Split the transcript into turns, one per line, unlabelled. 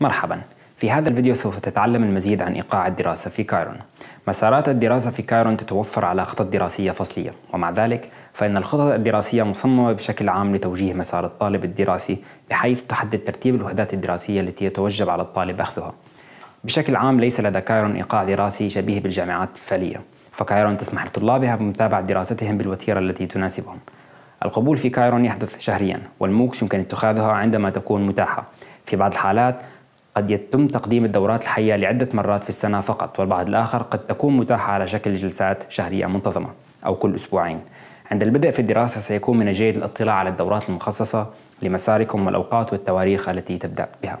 مرحبا. في هذا الفيديو سوف تتعلم المزيد عن إيقاع الدراسة في كايرون. مسارات الدراسة في كايرون تتوفر على خطط دراسية فصلية. ومع ذلك فإن الخطط الدراسية مصممة بشكل عام لتوجيه مسار الطالب الدراسي بحيث تحدد ترتيب الوحدات الدراسية التي يتوجب على الطالب أخذها. بشكل عام ليس لدى كايرون إيقاع دراسي شبيه بالجامعات الفعلية. فكايرون تسمح لطلابها بمتابعة دراستهم بالوتيرة التي تناسبهم. القبول في كايرون يحدث شهريا وال MOOCs يمكن اتخاذها عندما تكون متاحة. في بعض الحالات قد يتم تقديم الدورات الحية لعدة مرات في السنة فقط والبعض الآخر قد تكون متاحة على شكل جلسات شهرية منتظمة أو كل أسبوعين. عند البدء في الدراسة سيكون من الجيد الاطلاع على الدورات المخصصة لمساركم والأوقات والتواريخ التي تبدأ بها.